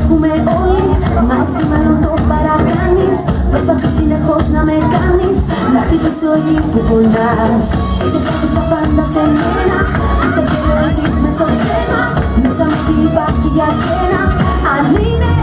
έχουμε όλοι Μα εσύ μάλλον το παρακάνεις. Προσπαθείς συνεχώς να με κάνεις. Να χτύπεις όλοι που πονάς. Ξεχάσεις τα πάντα σε μένα. Είσαι και εσύ μες στο ψέμα Μέσα μου τι υπάρχει για σένα. Αν είναι